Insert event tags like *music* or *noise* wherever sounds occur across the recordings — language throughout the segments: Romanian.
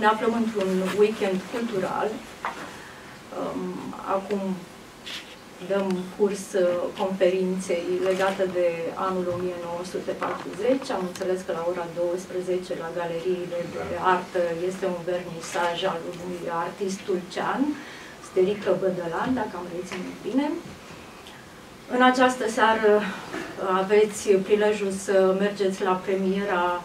ne aflăm într-un weekend cultural. Um, acum dăm curs uh, conferinței legate de anul 1940. Am înțeles că la ora 12 la galeriile de artă este un vernisaj al unui artist tulcean, Sterică Bădălan, dacă am reținut bine. În această seară uh, aveți prilejul să mergeți la premiera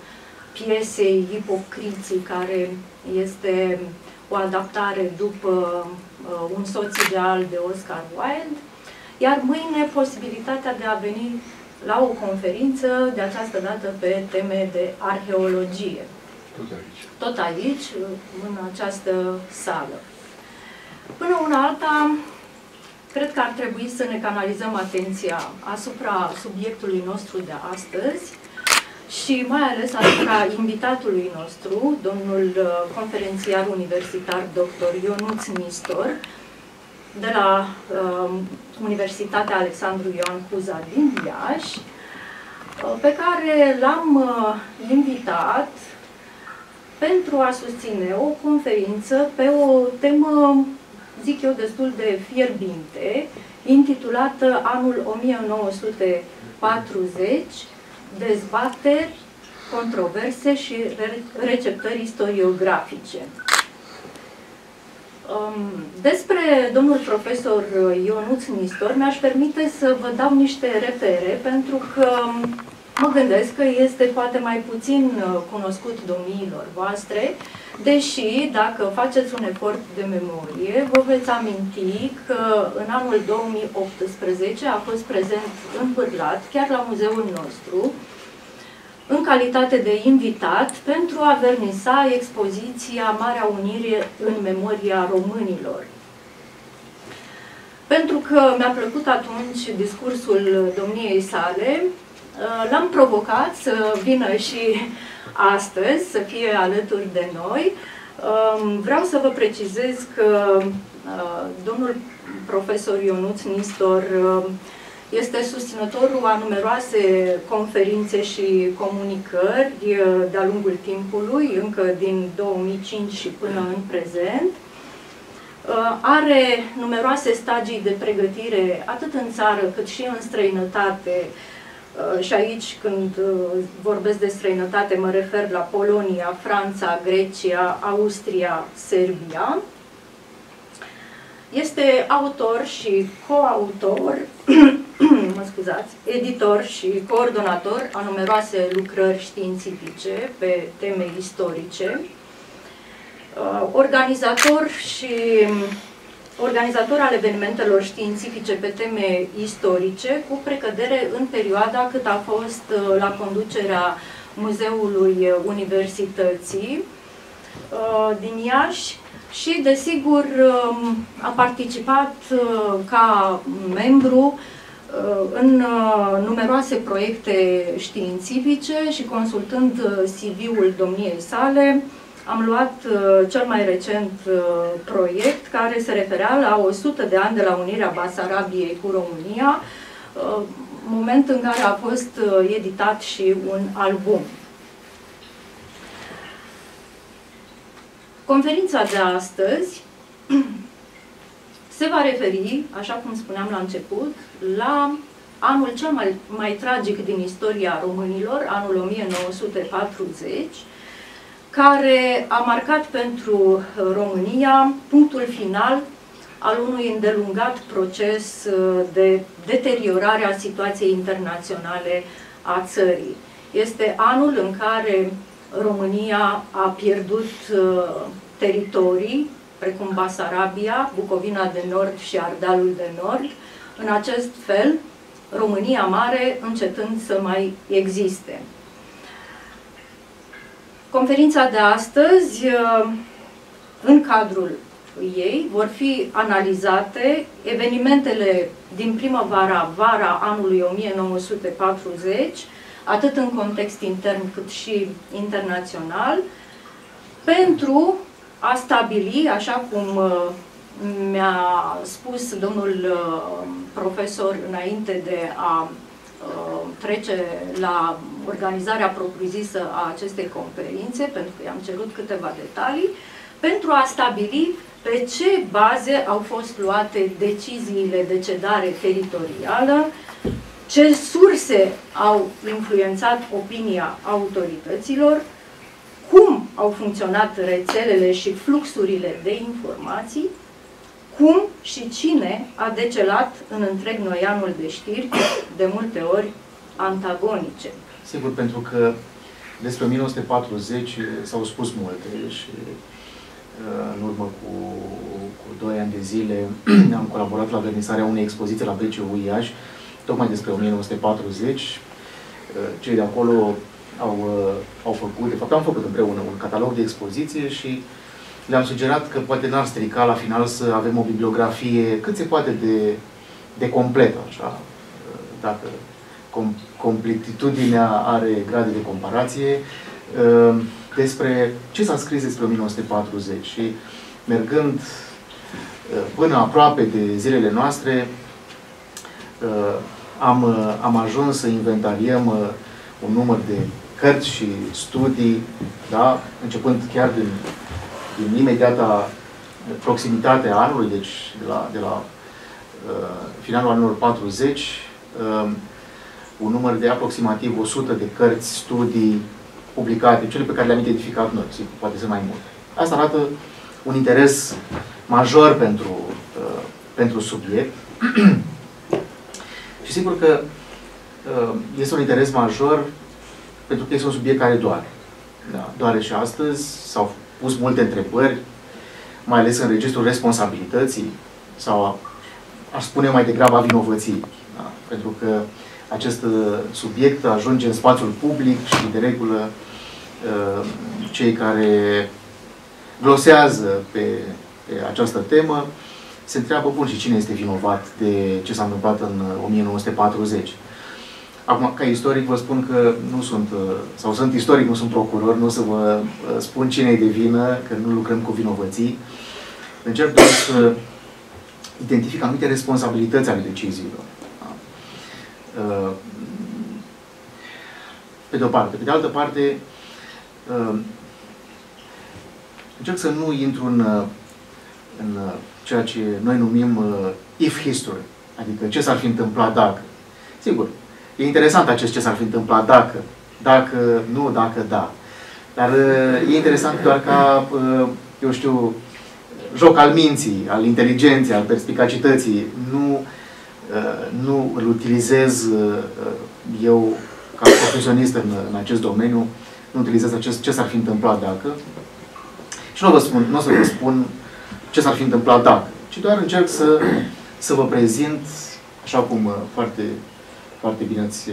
piesei Ipocriții, care este o adaptare după uh, Un soț ideal de Oscar Wilde, iar mâine posibilitatea de a veni la o conferință, de această dată pe teme de arheologie. Tot aici. Tot aici, în această sală. Până una alta, cred că ar trebui să ne canalizăm atenția asupra subiectului nostru de astăzi, și mai ales asupra invitatului nostru, domnul uh, conferențiar universitar dr. Ionuț Nistor, de la uh, Universitatea Alexandru Ioan Cuza din Iași, uh, pe care l-am uh, invitat pentru a susține o conferință pe o temă, zic eu, destul de fierbinte, intitulată Anul 1940, dezbateri, controverse și receptări istoriografice. Um, despre domnul profesor Ionuț Nistor mi-aș permite să vă dau niște repere, pentru că mă gândesc că este poate mai puțin uh, cunoscut domniilor voastre, deși, dacă faceți un efort de memorie, vă veți aminti că în anul 2018 a fost prezent în Bârlat, chiar la muzeul nostru, în calitate de invitat pentru a vernisa expoziția Marea Unire în memoria românilor. Pentru că mi-a plăcut atunci discursul domniei sale, uh, l-am provocat să vină și astăzi, să fie alături de noi. Um, vreau să vă precizez că uh, domnul profesor Ionuț Nistor uh, este susținătorul a numeroase conferințe și comunicări uh, de-a lungul timpului, încă din 2005 și până în prezent. Are numeroase stagii de pregătire, atât în țară cât și în străinătate, Uh, și aici când uh, vorbesc de străinătate mă refer la Polonia, Franța, Grecia, Austria, Serbia. Este autor și coautor, *clears throat* mă scuzați, editor și coordonator a numeroase lucrări științifice pe teme istorice, uh, organizator și organizator al evenimentelor științifice pe teme istorice, cu precădere în perioada cât a fost uh, la conducerea Muzeului Universității uh, din Iași. Și, desigur, um, a participat uh, ca membru în numeroase proiecte științifice și consultând CV-ul domniei sale, am luat uh, cel mai recent uh, proiect care se referea la 100 de ani de la unirea Basarabiei cu România, uh, moment în care a fost uh, editat și un album. Conferința de astăzi se va referi, așa cum spuneam la început, la anul cel mai, mai tragic din istoria românilor, anul 1940, care a marcat pentru uh, România punctul final al unui îndelungat proces uh, de deteriorare a situației internaționale a țării. Este anul în care România a pierdut uh, teritorii, precum Basarabia, Bucovina de Nord și Ardealul de Nord. În acest fel, România Mare încetând să mai existe. Conferința de astăzi, uh, în cadrul ei, vor fi analizate evenimentele din primăvara, vara anului 1940, atât în context intern cât și internațional, pentru a stabili, așa cum uh, mi-a spus domnul uh, profesor înainte de a uh, trece la organizarea propriu-zisă a acestei conferințe, pentru că i-am cerut câteva detalii, pentru a stabili pe ce baze au fost luate deciziile de cedare teritorială, ce surse au influențat opinia autorităților, cum au funcționat rețelele și fluxurile de informații, cum și cine a decelat în întreg noianul de știri, de multe ori antagonice. Sigur, pentru că despre 1940 s-au spus multe și uh, în urmă cu, cu 2 ani de zile *clears throat* am colaborat la organizarea unei expoziții la BCU Iași, tocmai despre 1940. Uh, cei de acolo au, uh, au făcut, de fapt am făcut împreună un catalog de expoziție și le-am sugerat că poate n-ar strica la final să avem o bibliografie cât se poate de, de completă, așa, dacă com, completitudinea are grade de comparație, uh, despre ce s-a scris despre 1940 și mergând uh, până aproape de zilele noastre, am, am ajuns să inventariem un număr de cărți și studii, da? începând chiar din, din imediata proximitate a anului, deci de la, de la uh, finalul anilor 40, uh, un număr de aproximativ 100 de cărți, studii publicate, cele pe care le-am identificat noi, sigur, poate să mai mult. Asta arată un interes major pentru, uh, pentru subiect. *clears throat* și sigur că uh, este un interes major pentru că este un subiect care doare. Da, doare și astăzi, s-au pus multe întrebări, mai ales în registrul responsabilității sau, aș spune mai degrabă, a vinovăției. Da? Pentru că acest uh, subiect ajunge în spațiul public și, de regulă, uh, cei care glosează pe, pe această temă se întreabă, bun, și cine este vinovat de ce s-a întâmplat în 1940? Uh, Acum, ca istoric, vă spun că nu sunt, uh, sau sunt istoric, nu sunt procuror, nu o să vă uh, spun cine e de vină, că nu lucrăm cu vinovății. Încerc doar să identific anumite responsabilități ale deciziilor. Da? Uh, pe de o parte. Pe de altă parte, încerc să nu intru în, în ceea ce noi numim if history, adică ce s-ar fi întâmplat dacă. Sigur, E interesant acest ce s-ar fi întâmplat dacă, dacă nu, dacă da. Dar e interesant doar ca, eu știu, joc al minții, al inteligenței, al perspicacității. Nu, nu îl utilizez eu ca profesionist în, în acest domeniu, nu utilizez acest ce s-ar fi întâmplat dacă. Și nu, vă spun, nu o să vă spun ce s-ar fi întâmplat dacă, ci doar încerc să, să vă prezint, așa cum foarte foarte bine ați,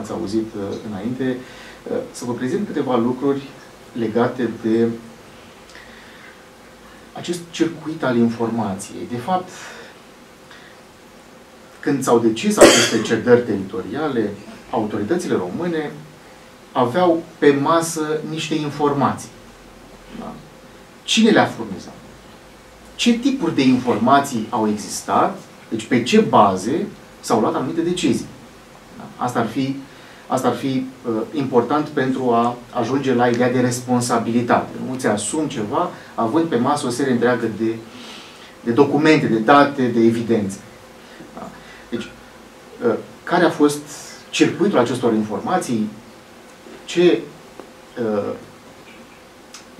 ați auzit uh, înainte, uh, să vă prezint câteva lucruri legate de acest circuit al informației. De fapt, când s-au decis aceste cedări teritoriale, autoritățile române aveau pe masă niște informații. Da? Cine le-a furnizat? Ce tipuri de informații au existat? Deci pe ce baze s-au luat anumite decizii? Asta ar fi, asta ar fi uh, important pentru a ajunge la ideea de responsabilitate. Nu ți asumi ceva având pe masă o serie întreagă de, de documente, de date, de evidențe. Da? Deci, uh, care a fost circuitul acestor informații? Ce uh,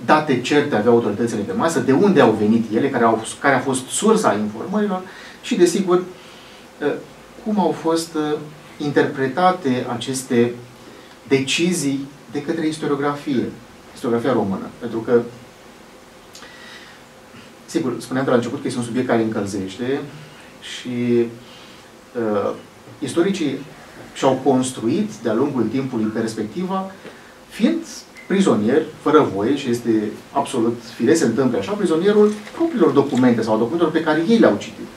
date certe aveau autoritățile pe masă, de unde au venit ele, care, au, care a fost sursa informărilor și, desigur, uh, cum au fost uh, interpretate aceste decizii de către istoriografie, istoriografia română. Pentru că, sigur, spuneam de la început că este un subiect care încălzește și uh, istoricii și-au construit de-a lungul timpului perspectiva, fiind prizonieri, fără voie, și este absolut firesc să întâmple așa, prizonierul propriilor documente sau documentelor pe care ei le-au citit.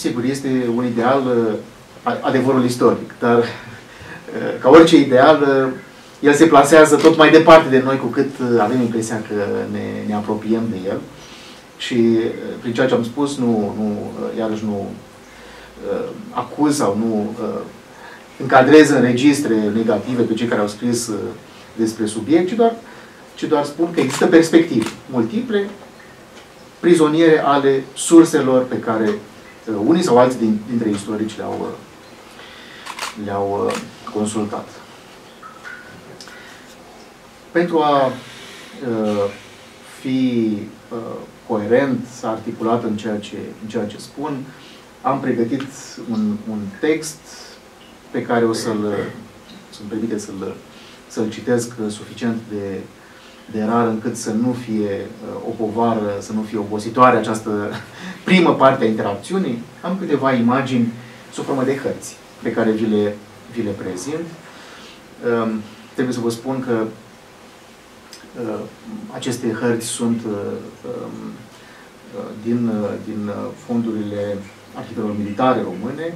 Sigur, este un ideal, uh, adevărul istoric, dar uh, ca orice ideal, uh, el se plasează tot mai departe de noi cu cât avem impresia că ne, ne apropiem de el. Și prin ceea ce am spus, nu, nu, iarăși nu uh, acuz sau nu uh, încadrez în registre negative pe cei care au scris uh, despre subiect, ci doar, ci doar spun că există perspective multiple, prizoniere ale surselor pe care uh, unii sau alții din, dintre istorici le-au uh, le-au uh, consultat. Pentru a uh, fi uh, coerent, articulat în ceea ce, în ceea ce spun, am pregătit un, un text pe care o să-l să-mi permite să-l să citesc suficient de, de rar încât să nu fie o povară, să nu fie obositoare această *laughs* primă parte a interacțiunii. Am câteva imagini sub formă de hărți pe care vi le, vi le prezint. Um, trebuie să vă spun că uh, aceste hărți sunt uh, um, uh, din, din fondurile arhivelor militare române.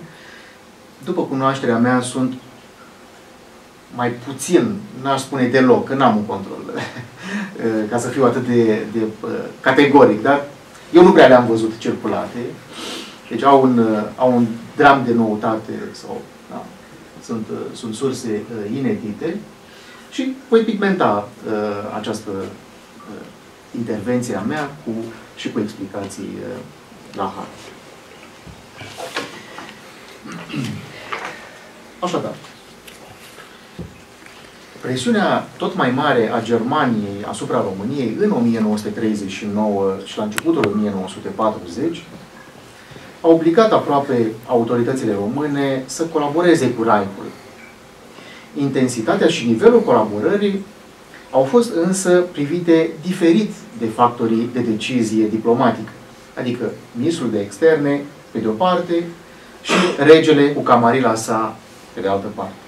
După cunoașterea mea, sunt mai puțin, n-aș spune deloc, că n-am un control, *laughs* ca să fiu atât de, de categoric, dar eu nu prea le-am văzut circulate. Deci au un, au un dram de noutate sau da, sunt, sunt surse uh, inedite și voi pigmenta uh, această uh, intervenție a mea cu, și cu explicații uh, la har. Așadar, presiunea tot mai mare a Germaniei asupra României în 1939 și la începutul 1940 a obligat aproape autoritățile române să colaboreze cu Reichul. Intensitatea și nivelul colaborării au fost însă privite diferit de factorii de decizie diplomatică, adică ministrul de externe, pe de o parte, și regele cu camarila sa, pe de altă parte.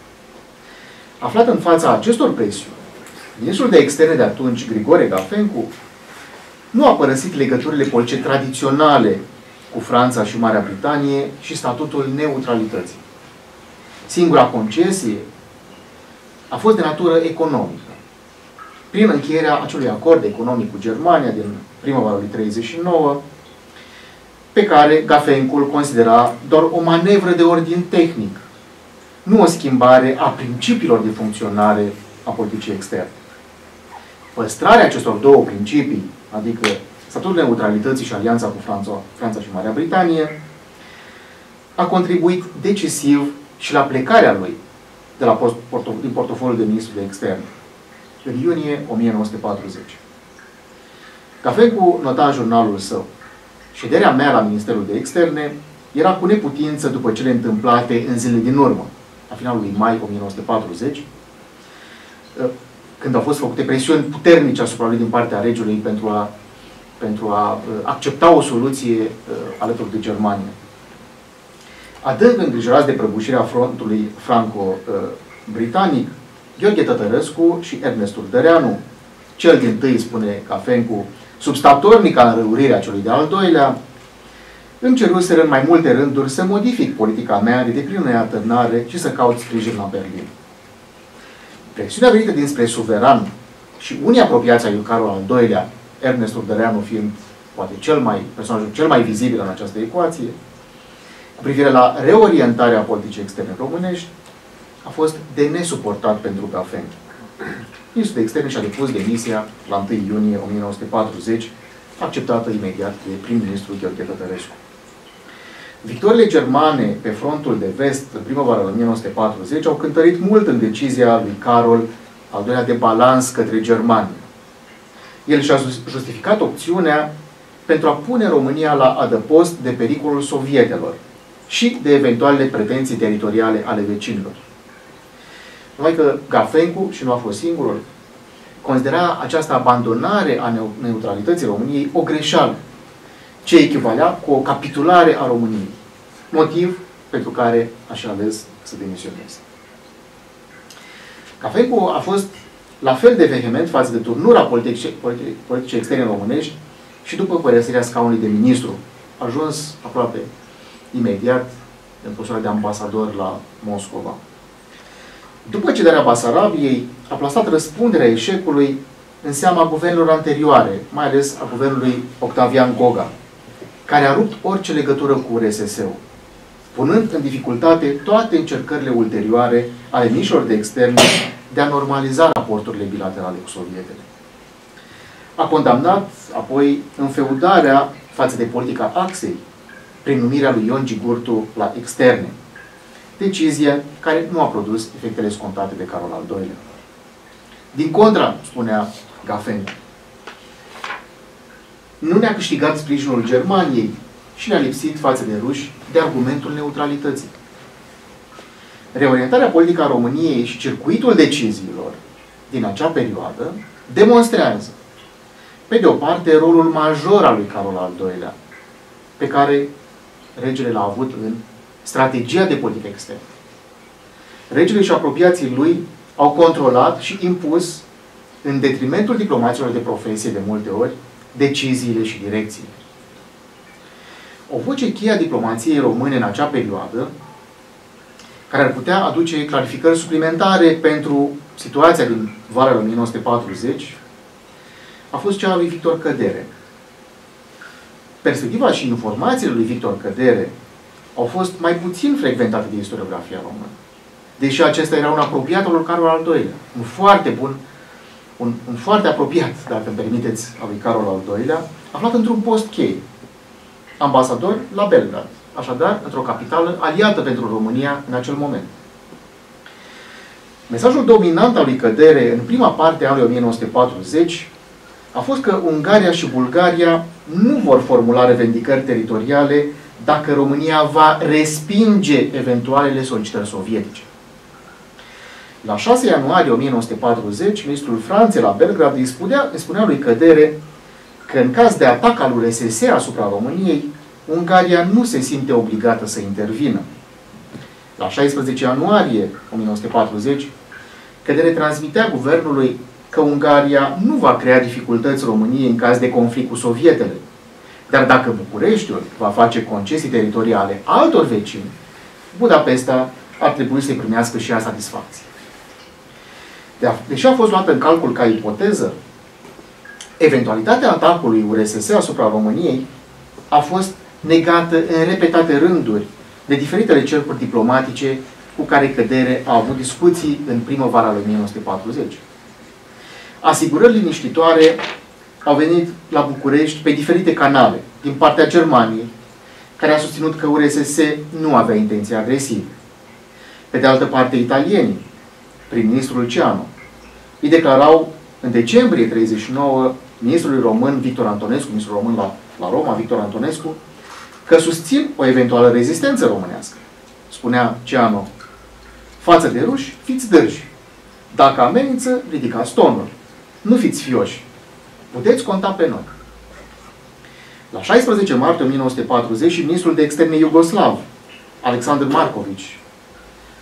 Aflat în fața acestor presiuni, ministrul de externe de atunci, Grigore Gafencu, nu a părăsit legăturile politice tradiționale cu Franța și Marea Britanie și statutul neutralității. Singura concesie a fost de natură economică. Prin încheierea acelui acord economic cu Germania din primăvara lui 39, pe care Gafencul considera doar o manevră de ordin tehnic, nu o schimbare a principiilor de funcționare a politicii externe. Păstrarea acestor două principii, adică statutul neutralității și alianța cu Franța, Franța și Marea Britanie, a contribuit decisiv și la plecarea lui de la post, porto, din portofoliul de ministru de externe în iunie 1940. Cafecu nota în jurnalul său Șederea mea la Ministerul de Externe era cu neputință după cele întâmplate în zilele din urmă, la finalul lui mai 1940, când au fost făcute presiuni puternice asupra lui din partea regiului pentru a pentru a uh, accepta o soluție uh, alături de Germania. Adânc îngrijorați de prăbușirea frontului franco-britanic, Gheorghe Tătărescu și Ernestul Dăreanu, cel din tâi, spune Cafencu, substatornica înrăurirea celui de-al doilea, îmi ceruseră în mai multe rânduri să modific politica mea de deplină atârnare și să caut sprijin la Berlin. Presiunea venită dinspre suveran și unii apropiați ai lui Carol al II-lea Ernest Urdăreanu fiind poate cel mai, personajul cel mai vizibil în această ecuație, cu privire la reorientarea politicii externe românești, a fost de nesuportat pentru Gafen. Ministrul de externe și-a depus demisia la 1 iunie 1940, acceptată imediat de prim-ministru Gheorghe Tătărescu. Victorile germane pe frontul de vest în primăvara 1940 au cântărit mult în decizia lui Carol al doilea de balans către Germania el și-a justificat opțiunea pentru a pune România la adăpost de pericolul sovietelor și de eventuale pretenții teritoriale ale vecinilor. Numai că Gafencu, și nu a fost singurul, considera această abandonare a neutralității României o greșeală, ce echivalea cu o capitulare a României. Motiv pentru care aș ales să demisioneze. Gafencu a fost la fel de vehement față de turnura politicii, politice externe românești și după părăsirea scaunului de ministru, ajuns aproape imediat în postura de ambasador la Moscova. După cederea Basarabiei, a plasat răspunderea eșecului în seama guvernelor anterioare, mai ales a guvernului Octavian Goga, care a rupt orice legătură cu RSS-ul. punând în dificultate toate încercările ulterioare ale mișilor de externe de a normaliza raporturile bilaterale cu sovietele. A condamnat apoi înfeudarea față de politica axei prin numirea lui Ion Gigurtu la externe, decizie care nu a produs efectele scontate de Carol al II-lea. Din contra, spunea Gafen, nu ne-a câștigat sprijinul Germaniei și ne-a lipsit față de ruși de argumentul neutralității. Reorientarea politică a României și circuitul deciziilor din acea perioadă demonstrează, pe de o parte, rolul major al lui Carol al II-lea, pe care regele l-a avut în strategia de politică externă. Regele și apropiații lui au controlat și impus, în detrimentul diplomaților de profesie de multe ori, deciziile și direcțiile. O voce cheie a diplomației române în acea perioadă, care ar putea aduce clarificări suplimentare pentru situația din vara 1940, a fost cea a lui Victor Cădere. Perspectiva și informațiile lui Victor Cădere au fost mai puțin frecventate de istoriografia română. Deși acesta era un apropiat al lui Carol al II-lea. Un foarte bun, un, un foarte apropiat, dacă îmi permiteți, al lui Carol al II-lea, aflat într-un post cheie. Ambasador la Belgrad. Așadar, într-o capitală aliată pentru România în acel moment. Mesajul dominant al lui Cădere în prima parte a lui 1940 a fost că Ungaria și Bulgaria nu vor formula revendicări teritoriale dacă România va respinge eventualele solicitări sovietice. La 6 ianuarie 1940, ministrul Franței la Belgrad îi spunea, îi spunea lui Cădere că în caz de atac al URSS asupra României, Ungaria nu se simte obligată să intervină. La 16 ianuarie 1940, Cădere transmitea guvernului că Ungaria nu va crea dificultăți României în caz de conflict cu sovietele. Dar dacă Bucureștiul va face concesii teritoriale altor vecini, Budapesta ar trebui să-i primească și ea satisfacție. Deși a fost luată în calcul ca ipoteză, eventualitatea atacului URSS asupra României a fost negată în repetate rânduri de diferitele cercuri diplomatice cu care cădere a avut discuții în primăvara lui 1940. Asigurări liniștitoare au venit la București pe diferite canale, din partea Germaniei, care a susținut că URSS nu avea intenții agresive. Pe de altă parte, italienii, prin ministrul Luciano, îi declarau în decembrie 39 ministrului român Victor Antonescu, ministrul român la, la Roma, Victor Antonescu, că susțin o eventuală rezistență românească. Spunea Ciano, față de ruși, fiți dârji. Dacă amenință, ridicați tonul. Nu fiți fioși. Puteți conta pe noi. La 16 martie 1940 și ministrul de externe iugoslav, Alexander Markovici,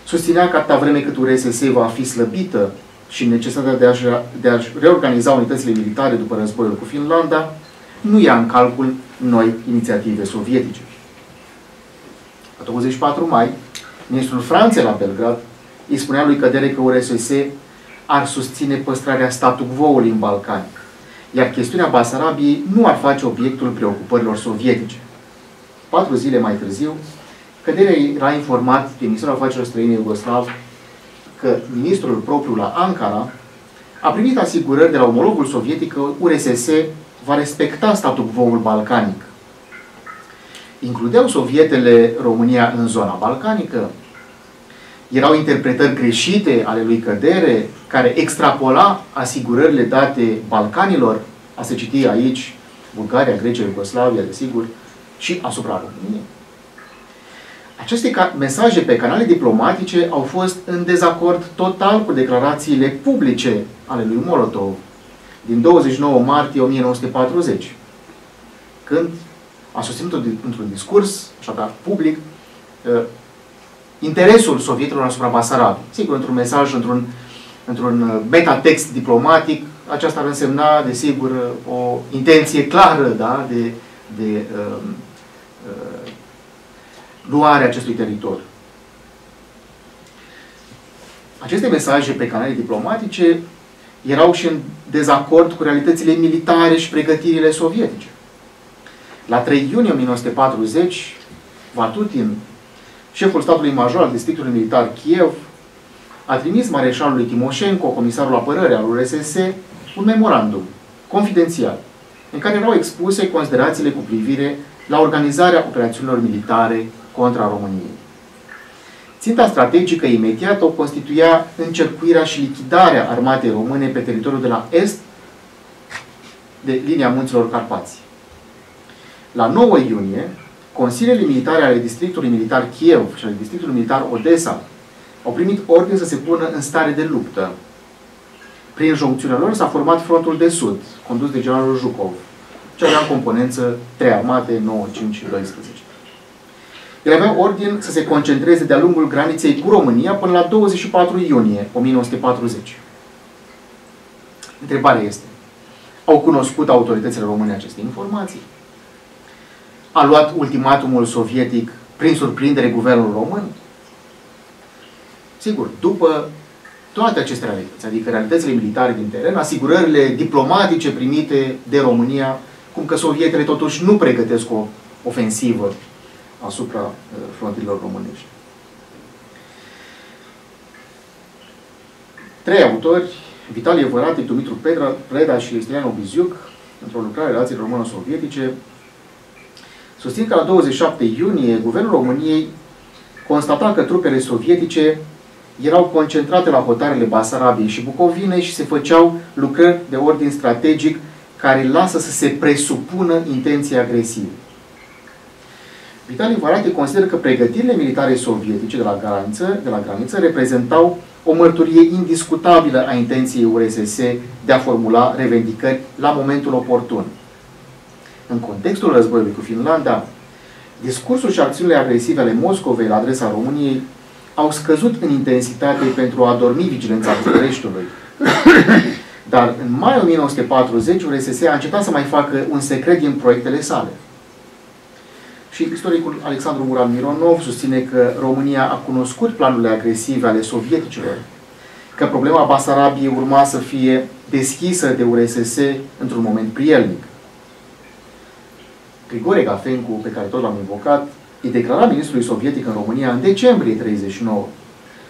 susținea că atâta vreme cât URSS va fi slăbită și necesitatea de a-și, de a reorganiza unitățile militare după războiul cu Finlanda, nu ia în calcul noi inițiative sovietice. La 24 mai, ministrul Franței la Belgrad îi spunea lui Cădere că URSS ar susține păstrarea statu quo-ului în Balcani, iar chestiunea Basarabiei nu ar face obiectul preocupărilor sovietice. Patru zile mai târziu, Cădere era informat de Ministerul Afacerilor Străine Iugoslav că ministrul propriu la Ankara a primit asigurări de la omologul sovietic că URSS va respecta statul quo-ul balcanic. Includeau sovietele România în zona balcanică? Erau interpretări greșite ale lui Cădere, care extrapola asigurările date Balcanilor, a se citi aici Bulgaria, Grecia, Iugoslavia, desigur, și asupra României. Aceste mesaje pe canale diplomatice au fost în dezacord total cu declarațiile publice ale lui Molotov din 29 martie 1940, când a susținut într-un discurs, așadar public, uh, interesul sovietilor asupra Basarabiei. Sigur, într-un mesaj, într-un într-un uh, metatext diplomatic, aceasta ar însemna, desigur, o intenție clară da, de, de uh, uh, luarea acestui teritoriu. Aceste mesaje pe canale diplomatice erau și în dezacord cu realitățile militare și pregătirile sovietice. La 3 iunie 1940, Vatutin șeful statului major al districtului militar Kiev a trimis mareșalului Timoșenko, comisarul apărării al URSS, un memorandum confidențial în care erau expuse considerațiile cu privire la organizarea operațiunilor militare contra României. Ținta strategică imediată o constituia încercuirea și lichidarea armatei române pe teritoriul de la est de linia munților Carpați. La 9 iunie, Consiliile militare ale Districtului Militar Kiev și ale Districtului Militar Odessa au primit ordine să se pună în stare de luptă. Prin joncțiunea lor s-a format frontul de sud, condus de generalul Zhukov, ce avea în componență 3 armate, 9, 5 și 12. El avea ordin să se concentreze de-a lungul graniței cu România până la 24 iunie 1940. Întrebarea este, au cunoscut autoritățile române aceste informații? A luat ultimatumul sovietic prin surprindere guvernul român? Sigur, după toate aceste realități, adică realitățile militare din teren, asigurările diplomatice primite de România, cum că sovietele totuși nu pregătesc o ofensivă asupra uh, frontilor românești. Trei autori, Vitalie Vărate, Dumitru Pedra, Preda și Estelian Obiziuc, într-o lucrare relației româno-sovietice, susțin că la 27 iunie guvernul României constata că trupele sovietice erau concentrate la hotarele Basarabiei și Bucovine și se făceau lucrări de ordin strategic care lasă să se presupună intenții agresive. Vitalie Varate consideră că pregătirile militare sovietice de la, graniță, de la graniță reprezentau o mărturie indiscutabilă a intenției URSS de a formula revendicări la momentul oportun. În contextul războiului cu Finlanda, discursul și acțiunile agresive ale Moscovei la adresa României au scăzut în intensitate pentru a adormi vigilența Bucureștiului. Dar în mai 1940, URSS a încetat să mai facă un secret din proiectele sale. Și istoricul Alexandru Murat Mironov susține că România a cunoscut planurile agresive ale sovieticilor, că problema Basarabiei urma să fie deschisă de URSS într-un moment prielnic. Grigore Gafencu, pe care tot l-am invocat, îi declara ministrului sovietic în România în decembrie 39.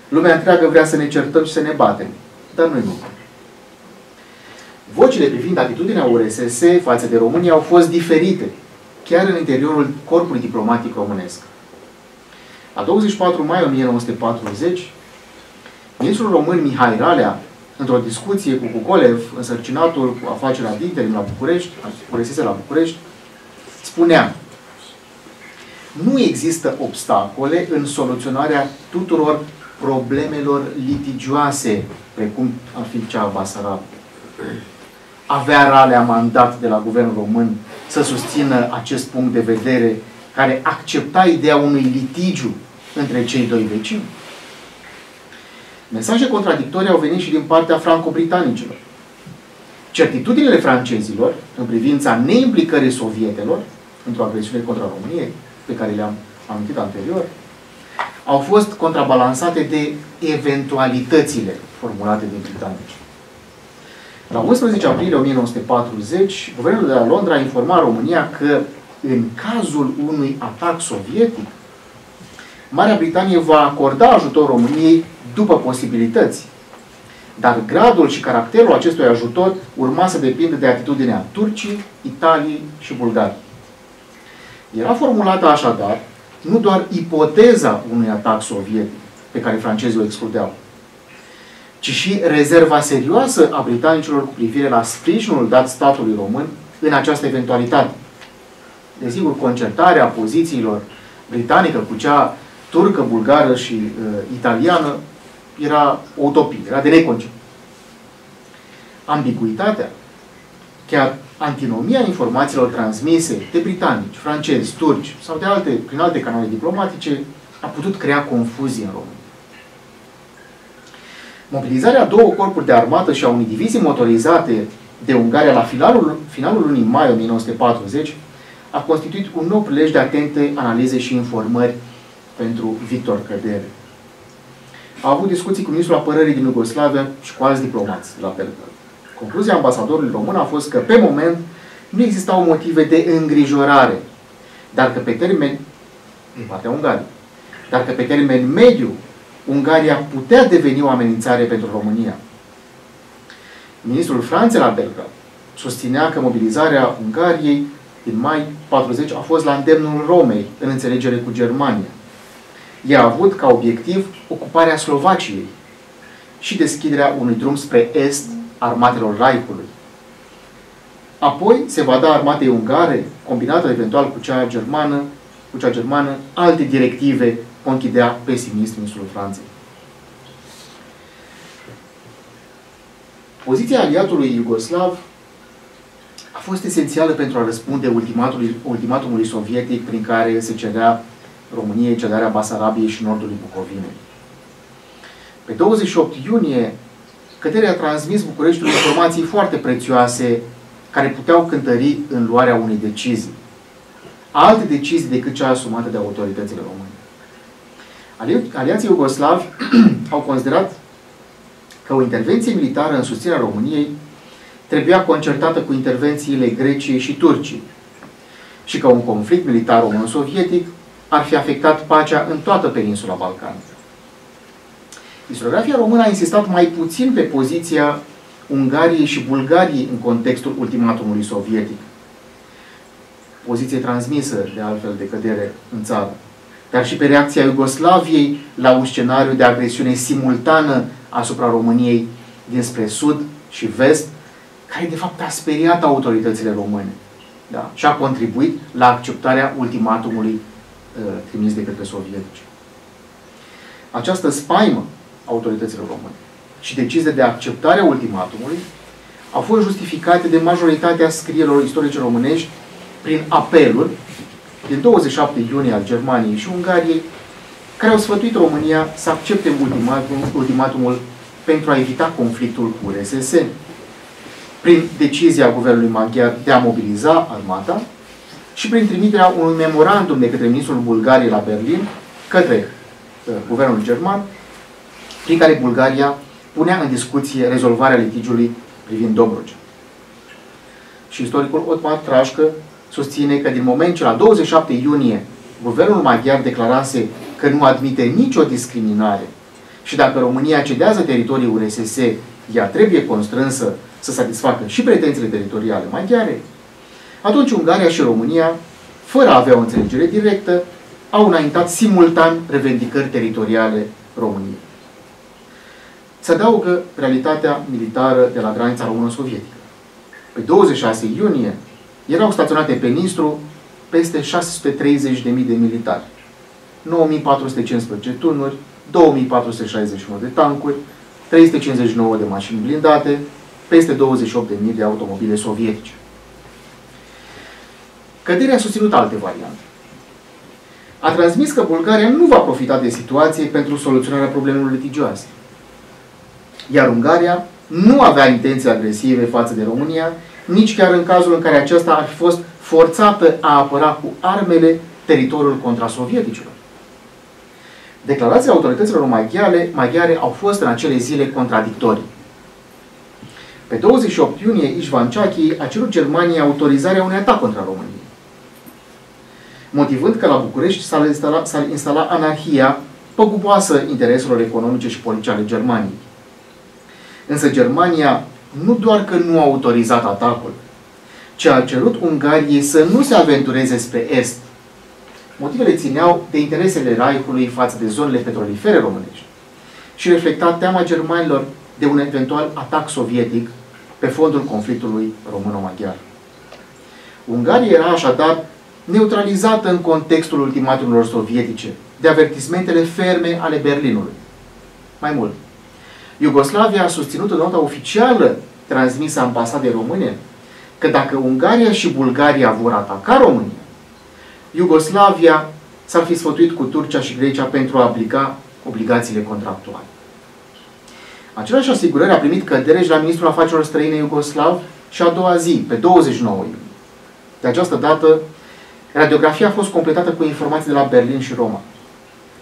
Lumea întreagă vrea să ne certăm și să ne batem, dar noi nu. Vocile privind atitudinea URSS față de România au fost diferite chiar în interiorul corpului diplomatic românesc. La 24 mai 1940, ministrul român Mihai Ralea, într-o discuție cu Cucolev, însărcinatul cu afacerea de interim la București, Curesese la București, spunea nu există obstacole în soluționarea tuturor problemelor litigioase, precum ar fi cea a Basarab. Avea Ralea mandat de la guvernul român să susțină acest punct de vedere care accepta ideea unui litigiu între cei doi vecini? Mesaje contradictorii au venit și din partea franco-britanicilor. Certitudinile francezilor în privința neimplicării sovietelor într-o agresiune contra României, pe care le-am amintit anterior, au fost contrabalansate de eventualitățile formulate de britanici. La 11 aprilie 1940, guvernul de la Londra a informat România că în cazul unui atac sovietic, Marea Britanie va acorda ajutor României după posibilități. Dar gradul și caracterul acestui ajutor urma să depindă de atitudinea Turcii, Italiei și Bulgariei. Era formulată așadar nu doar ipoteza unui atac sovietic, pe care francezii o excludeau, ci și rezerva serioasă a britanicilor cu privire la sprijinul dat statului român în această eventualitate. Desigur, concertarea pozițiilor britanică cu cea turcă, bulgară și uh, italiană era o utopie, era de neconceput. Ambiguitatea, chiar antinomia informațiilor transmise de britanici, francezi, turci sau de alte, prin alte canale diplomatice a putut crea confuzie în România. Mobilizarea a două corpuri de armată și a unei divizii motorizate de Ungaria la finalul, finalul lunii mai 1940 a constituit un nou prilej de atente analize și informări pentru Victor Cădere. A avut discuții cu ministrul apărării din Iugoslavia și cu alți diplomați de la Belgrad. Concluzia ambasadorului român a fost că, pe moment, nu existau motive de îngrijorare, dar că pe termen, din partea Ungariei, dar că pe termen mediu Ungaria putea deveni o amenințare pentru România. Ministrul Franței la Belgrad susținea că mobilizarea Ungariei din mai 40 a fost la îndemnul Romei în înțelegere cu Germania. Ea a avut ca obiectiv ocuparea Slovaciei și deschiderea unui drum spre est armatelor Reichului. Apoi se va da armatei ungare, combinată eventual cu cea germană, cu cea germană, alte directive, conchidea pesimist ministrul Franței. Poziția aliatului iugoslav a fost esențială pentru a răspunde ultimatumului, ultimatumului sovietic prin care se cerea României cedarea Basarabiei și nordului Bucovinei. Pe 28 iunie, căderea a transmis Bucureștiului informații foarte prețioase care puteau cântări în luarea unei decizii. Alte decizii decât cea asumată de autoritățile române. Aliații iugoslavi *clears throat* au considerat că o intervenție militară în susținerea României trebuia concertată cu intervențiile Greciei și Turcii și că un conflict militar român-sovietic ar fi afectat pacea în toată peninsula balcanică. Istoriografia română a insistat mai puțin pe poziția Ungariei și Bulgariei în contextul ultimatumului sovietic. Poziție transmisă, de altfel, de cădere în țară. Dar și pe reacția Iugoslaviei la un scenariu de agresiune simultană asupra României dinspre sud și vest, care de fapt a speriat autoritățile române da? și a contribuit la acceptarea ultimatumului uh, trimis de către sovietici. Această spaimă autorităților române și decizia de acceptare a ultimatumului au fost justificate de majoritatea scrierilor istorice românești prin apeluri din 27 iunie al Germaniei și Ungariei, care au sfătuit România să accepte ultimatum, ultimatumul pentru a evita conflictul cu RSS, prin decizia guvernului maghiar de a mobiliza armata și prin trimiterea unui memorandum de către ministrul Bulgariei la Berlin către uh, guvernul german, prin care Bulgaria punea în discuție rezolvarea litigiului privind Dobrogea. Și istoricul Otmar Trașcă susține că din moment ce la 27 iunie guvernul maghiar declarase că nu admite nicio discriminare și dacă România cedează teritoriul URSS, ea trebuie constrânsă să satisfacă și pretențiile teritoriale maghiare, atunci Ungaria și România, fără a avea o înțelegere directă, au înaintat simultan revendicări teritoriale României. Se adaugă realitatea militară de la granița română-sovietică. Pe 26 iunie erau staționate pe Nistru peste 630.000 de militari, 9415 tunuri, 2461 de tancuri, 359 de mașini blindate, peste 28.000 de automobile sovietice. Căderea a susținut alte variante. A transmis că Bulgaria nu va profita de situație pentru soluționarea problemelor litigioase. Iar Ungaria nu avea intenții agresive față de România, nici chiar în cazul în care aceasta ar fi fost forțată a apăra cu armele teritoriul contra sovieticilor. Declarațiile autorităților maghiare, maghiare au fost în acele zile contradictorii. Pe 28 iunie, Ișvan Ceachi a cerut Germaniei autorizarea unui atac contra României, motivând că la București s-ar instala, instala anarhia păguboasă intereselor economice și politice ale Germaniei. Însă Germania nu doar că nu a autorizat atacul, ci a cerut Ungariei să nu se aventureze spre est. Motivele țineau de interesele Reichului față de zonele petrolifere românești și reflecta teama germanilor de un eventual atac sovietic pe fondul conflictului româno-maghiar. Ungaria era așadar neutralizată în contextul ultimatumurilor sovietice, de avertismentele ferme ale Berlinului. Mai mult, Iugoslavia a susținut în nota oficială transmisă ambasadei române că dacă Ungaria și Bulgaria vor ataca România, Iugoslavia s-ar fi sfătuit cu Turcia și Grecia pentru a aplica obligațiile contractuale. Același asigurări a primit cădere și la Ministrul Afacerilor Străine Iugoslav și a doua zi, pe 29 iunie. De această dată, radiografia a fost completată cu informații de la Berlin și Roma.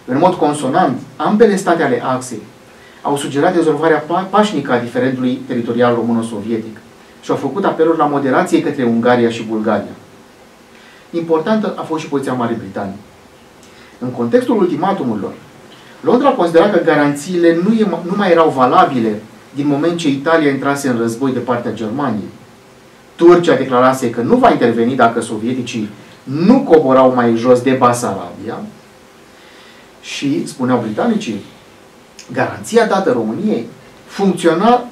În mod consonant, ambele state ale axei au sugerat rezolvarea pașnică a diferendului teritorial româno-sovietic și au făcut apeluri la moderație către Ungaria și Bulgaria. Importantă a fost și poziția Marii Britanii. În contextul ultimatumurilor, Londra considera că garanțiile nu, e, nu mai erau valabile din moment ce Italia intrase în război de partea Germaniei. Turcia declarase că nu va interveni dacă sovieticii nu coborau mai jos de Basarabia și, spuneau britanicii, garanția dată României funcționa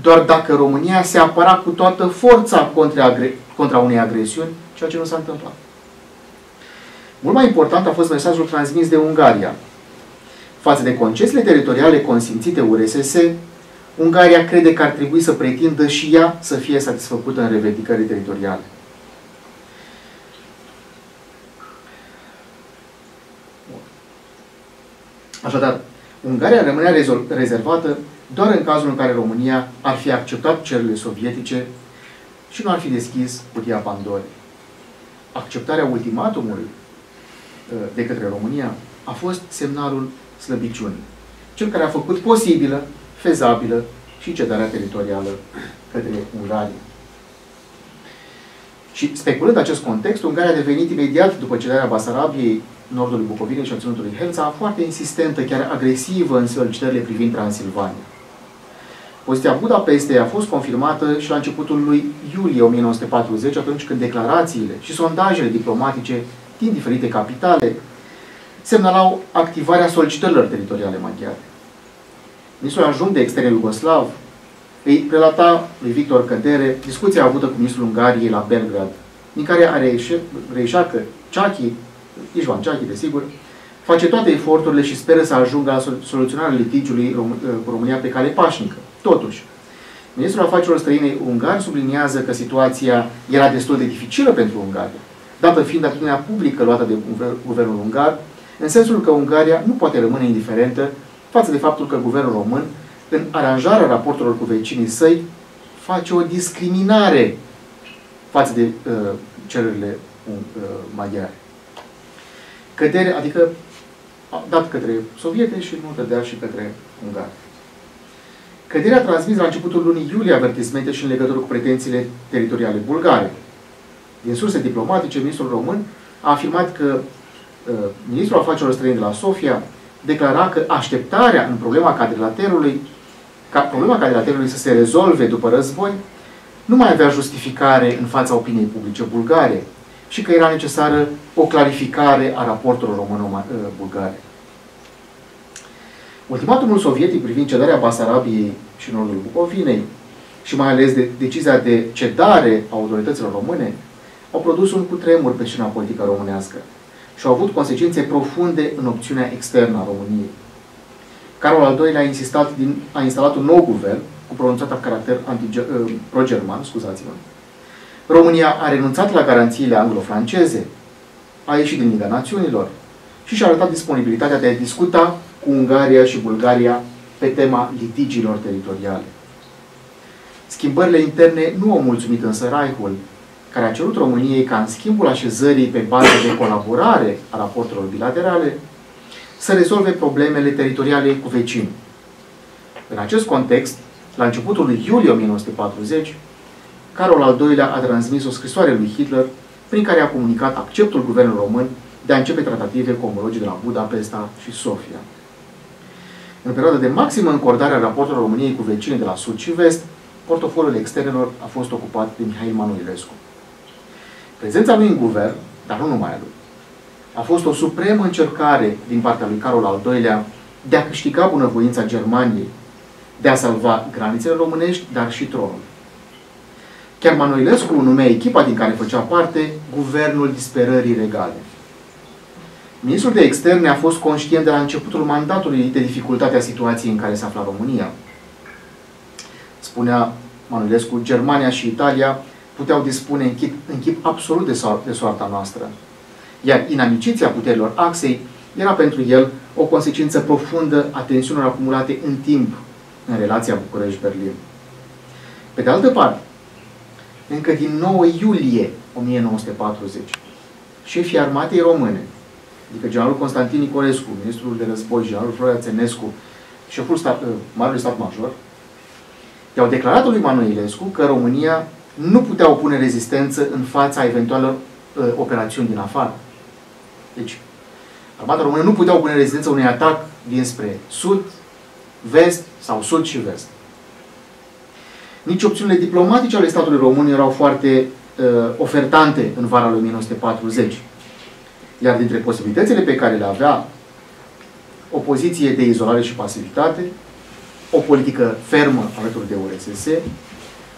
doar dacă România se apăra cu toată forța contra, contra unei agresiuni, ceea ce nu s-a întâmplat. Mult mai important a fost mesajul transmis de Ungaria. Față de concesiile teritoriale consimțite URSS, Ungaria crede că ar trebui să pretindă și ea să fie satisfăcută în revendicări teritoriale. Așadar, Ungaria rămânea rezervată doar în cazul în care România ar fi acceptat cererile sovietice și nu ar fi deschis cutia Pandorei. Acceptarea ultimatumului uh, de către România a fost semnalul slăbiciunii, cel care a făcut posibilă, fezabilă și cedarea teritorială către Ungaria. Și speculând acest context, Ungaria a devenit imediat după cedarea Basarabiei, nordului Bucovinei și a ținutului Helța, foarte insistentă, chiar agresivă în solicitările privind Transilvania. Poziția Budapestei a fost confirmată și la începutul lui iulie 1940, atunci când declarațiile și sondajele diplomatice din diferite capitale semnalau activarea solicitărilor teritoriale maghiare. Ministrul ajung de externe Iugoslav îi prelata lui Victor Cădere discuția avută cu ministrul Ungariei la Belgrad, din care a reieșat că Ciachi, Ișvan Ciachi, desigur, face toate eforturile și speră să ajungă la soluționarea litigiului cu România pe cale pașnică. Totuși, Ministrul Afacerilor Străine ungar subliniază că situația era destul de dificilă pentru Ungaria, dată fiind atitudinea publică luată de guvernul ungar, în sensul că Ungaria nu poate rămâne indiferentă față de faptul că guvernul român, în aranjarea raporturilor cu vecinii săi, face o discriminare față de uh, cererile uh, maghiare. Cădere, adică dat către soviete și nu dădea și către ungari. Căderea a transmis la începutul lunii iulie avertismente și în legătură cu pretențiile teritoriale bulgare. Din surse diplomatice, ministrul român a afirmat că uh, ministrul afacerilor străine de la Sofia declara că așteptarea în problema cadrilaterului, ca problema cadrilaterului să se rezolve după război, nu mai avea justificare în fața opiniei publice bulgare și că era necesară o clarificare a raporturilor româno-bulgare. Ultimatumul sovietic privind cedarea Basarabiei și nordul Bucovinei și mai ales de decizia de cedare a autorităților române au produs un cutremur pe scena politică românească și au avut consecințe profunde în opțiunea externă a României. Carol al II-lea a, insistat din, a instalat un nou guvern cu pronunțat caracter anti, uh, pro-german, scuzați-mă. România a renunțat la garanțiile anglo-franceze, a ieșit din Liga Națiunilor și și-a arătat disponibilitatea de a discuta cu Ungaria și Bulgaria pe tema litigiilor teritoriale. Schimbările interne nu au mulțumit însă Raihul, care a cerut României ca în schimbul așezării pe bază de colaborare a raportelor bilaterale să rezolve problemele teritoriale cu vecini. În acest context, la începutul lui iulie 1940, Carol al II-lea a transmis o scrisoare lui Hitler prin care a comunicat acceptul guvernului român de a începe tratative cu omologii de la Budapesta și Sofia. În perioada de maximă încordare a raportelor României cu vecinii de la sud și vest, portofoliul externelor a fost ocupat de Mihail Manuilescu. Prezența lui în guvern, dar nu numai a lui, a fost o supremă încercare din partea lui Carol al II-lea de a câștiga bunăvoința Germaniei, de a salva granițele românești, dar și tronul. Chiar Manuilescu numea echipa din care făcea parte Guvernul Disperării Regale. Ministrul de Externe a fost conștient de la începutul mandatului de dificultatea situației în care se afla România. Spunea Manuilescu, Germania și Italia puteau dispune în chip, în chip absolut de, so de soarta noastră. Iar inamiciția puterilor axei era pentru el o consecință profundă a tensiunilor acumulate în timp în relația București-Berlin. Pe de altă parte, încă din 9 iulie 1940, șefii armatei române adică generalul Constantin Nicolescu, ministrul de război, generalul Florea Țenescu, șeful stat, uh, Marului Stat Major, i-au declarat lui Manuilescu că România nu putea opune rezistență în fața eventualelor uh, operațiuni din afară. Deci, Armata română nu puteau pune rezidență unui atac dinspre sud, vest sau sud și vest. Nici opțiunile diplomatice ale statului român erau foarte uh, ofertante în vara lui 1940. Iar dintre posibilitățile pe care le avea o poziție de izolare și pasivitate, o politică fermă alături de URSS,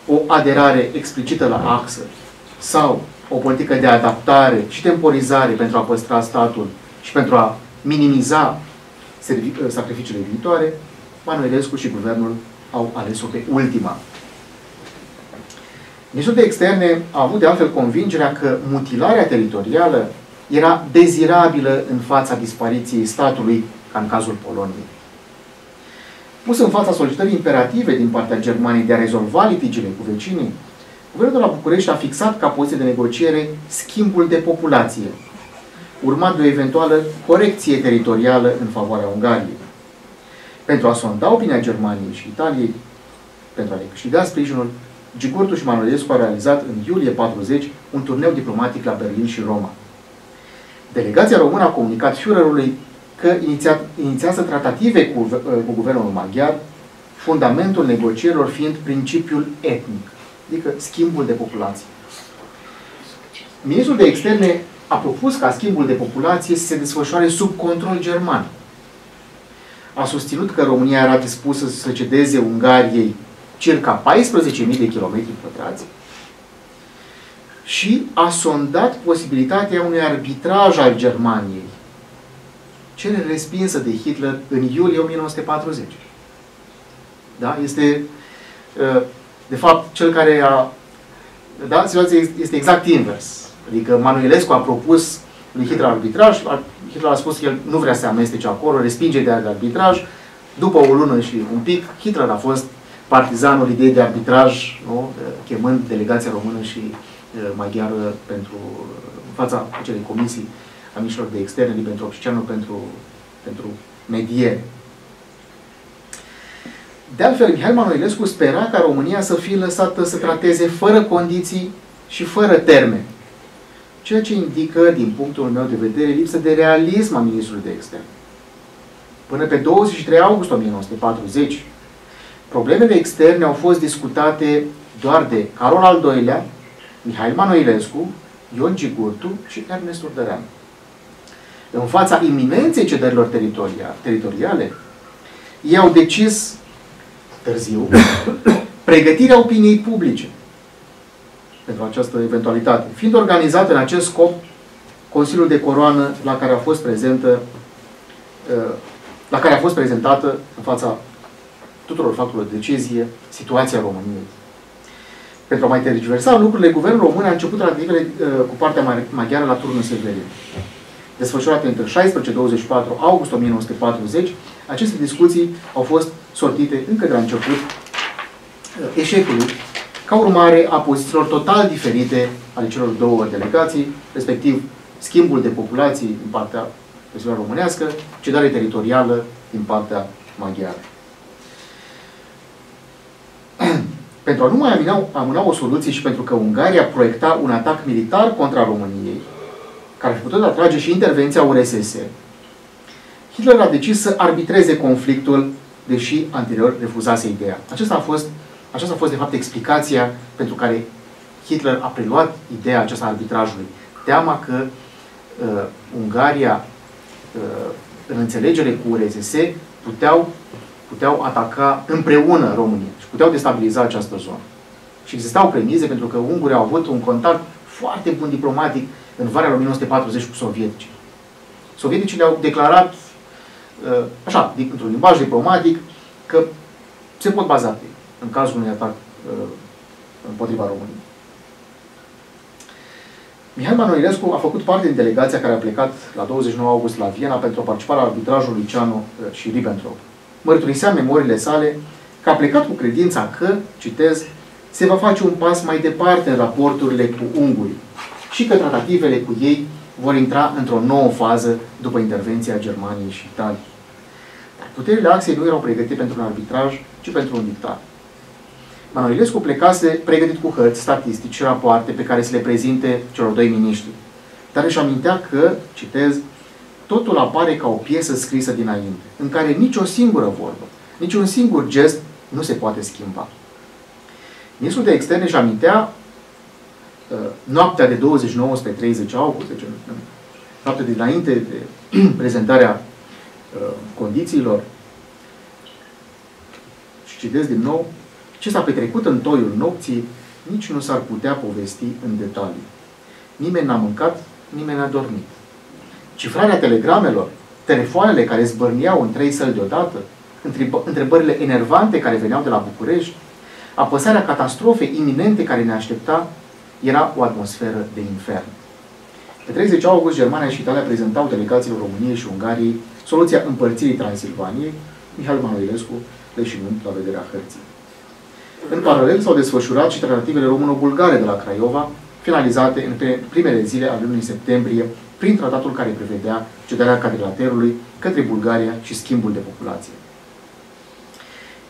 o aderare explicită la axă sau o politică de adaptare și temporizare pentru a păstra statul și pentru a minimiza sacrificiile viitoare, Manuelescu și guvernul au ales-o pe ultima. Ministrul de Externe a avut de altfel convingerea că mutilarea teritorială era dezirabilă în fața dispariției statului, ca în cazul Poloniei. Pus în fața solicitării imperative din partea Germaniei de a rezolva litigiile cu vecinii, Guvernul de la București a fixat ca poziție de negociere schimbul de populație, urmat de o eventuală corecție teritorială în favoarea Ungariei. Pentru a sonda opinia Germaniei și Italiei, pentru a le câștiga sprijinul, Gigurtu și Manolescu au realizat în iulie 40 un turneu diplomatic la Berlin și Roma. Delegația română a comunicat Führerului că iniția, inițiază tratative cu, cu guvernul maghiar, fundamentul negocierilor fiind principiul etnic, adică schimbul de populație. Ministrul de Externe a propus ca schimbul de populație să se desfășoare sub control german. A susținut că România era dispusă să cedeze Ungariei circa 14.000 de kilometri pătrați și a sondat posibilitatea unui arbitraj al Germaniei, cere respinsă de Hitler în iulie 1940. Da? Este, uh, de fapt, cel care a... Da? Situația este exact invers. Adică Manuelescu a propus lui Hitler arbitraj, Hitler a spus că el nu vrea să se amestece acolo, respinge ideea de arbitraj. După o lună și un pic, Hitler a fost partizanul ideii de arbitraj, nu? chemând delegația română și maghiară pentru fața acelei comisii a mișilor de externe, pentru Oficianul, pentru, pentru mediere. De altfel, Mihail Manoilescu spera ca România să fie lăsată să trateze fără condiții și fără termen. Ceea ce indică, din punctul meu de vedere, lipsă de realism a ministrului de externe. Până pe 23 august 1940, problemele externe au fost discutate doar de Carol al II-lea, Mihail Manoilescu, Ion Gigurtu și Ernest Urdărean. În fața iminenței cedărilor teritoriale, ei au decis târziu *coughs* pregătirea opiniei publice pentru această eventualitate, fiind organizat în acest scop Consiliul de Coroană la care a fost prezentă uh, la care a fost prezentată în fața tuturor factorilor de decizie situația României. Pentru a mai tergiversa lucrurile, guvernul român a început relativele uh, cu partea maghiară la turnul Severin. Desfășurate între 16-24 august 1940, aceste discuții au fost sortite încă de la început uh, eșecului ca urmare a pozițiilor total diferite ale celor două delegații, respectiv schimbul de populații din partea versiunea românească, cedare teritorială din partea maghiară. Pentru a nu mai amâna, amâna o soluție și pentru că Ungaria proiecta un atac militar contra României, care ar fi putut atrage și intervenția URSS, Hitler a decis să arbitreze conflictul, deși anterior refuzase ideea. Acesta a fost aceasta a fost, de fapt, explicația pentru care Hitler a preluat ideea aceasta arbitrajului. Teama că uh, Ungaria, uh, în înțelegere cu URSS, puteau, puteau ataca împreună România și puteau destabiliza această zonă. Și existau premize pentru că ungurii au avut un contact foarte bun diplomatic în vara 1940 cu sovieticii. Sovieticii le-au declarat, uh, așa, într-un limbaj diplomatic, că se pot baza pe în cazul unui atac uh, împotriva României. Mihai Manoilescu a făcut parte din delegația care a plecat la 29 august la Viena pentru a participa la arbitrajul lui Ciano uh, și Ribbentrop. Mărturisea memoriile sale că a plecat cu credința că, citez, se va face un pas mai departe în raporturile cu ungurii și că tratativele cu ei vor intra într-o nouă fază după intervenția Germaniei și Italiei. Dar puterile axei nu erau pregătite pentru un arbitraj, ci pentru un dictat. Manoilescu plecase pregătit cu hărți, statistici și rapoarte pe care să le prezinte celor doi miniștri. Dar își amintea că, citez, totul apare ca o piesă scrisă dinainte, în care nici o singură vorbă, nici un singur gest nu se poate schimba. Ministrul de Externe își amintea uh, noaptea de 29 spre 30 august, deci noaptea dinainte de *clears throat* prezentarea uh, condițiilor, și citesc din nou, ce s-a petrecut în toiul nopții, nici nu s-ar putea povesti în detaliu. Nimeni n-a mâncat, nimeni n-a dormit. Cifrarea telegramelor, telefoanele care zbărneau în trei săli deodată, întrebările enervante care veneau de la București, apăsarea catastrofei iminente care ne aștepta, era o atmosferă de infern. Pe 30 august, Germania și Italia prezentau delegațiilor României și Ungariei soluția împărțirii Transilvaniei, Mihail Manoilescu leșinând la vederea hărții. În paralel s-au desfășurat și tratativele româno-bulgare de la Craiova, finalizate în primele zile ale lunii septembrie prin tratatul care prevedea cedarea cadrilaterului către Bulgaria și schimbul de populație.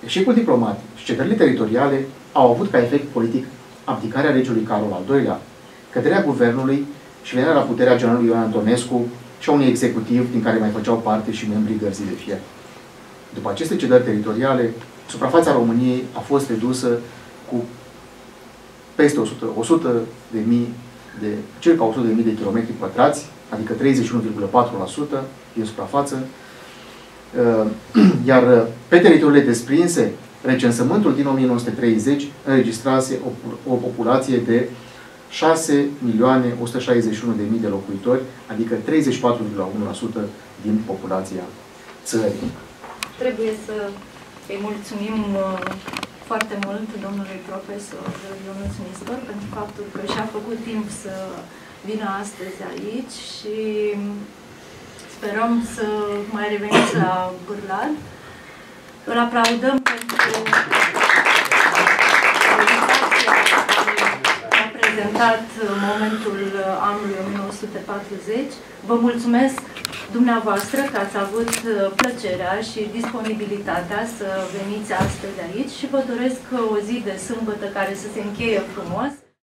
Eșecul diplomatic și cedările teritoriale au avut ca efect politic abdicarea regiului Carol al II-lea, căderea guvernului și venirea la puterea generalului Ioan Antonescu și a unui executiv din care mai făceau parte și membrii gărzii de fier. După aceste cedări teritoriale, suprafața României a fost redusă cu peste 100, 100 de mii de, circa 100 de mii de kilometri pătrați, adică 31,4% din suprafață, uh, *clears throat* iar pe teritoriile desprinse, recensământul din 1930 înregistrase o, o populație de 6 milioane 161 de mii de locuitori, adică 34,1% din populația țării. Trebuie să îi mulțumim uh, foarte mult domnului profesor Ionuț Nistor pentru faptul că și-a făcut timp să vină astăzi aici și sperăm să mai reveniți la Bârlad. Îl aplaudăm pentru a prezentat momentul anului 1940. Vă mulțumesc dumneavoastră că ați avut plăcerea și disponibilitatea să veniți astăzi aici și vă doresc o zi de sâmbătă care să se încheie frumos.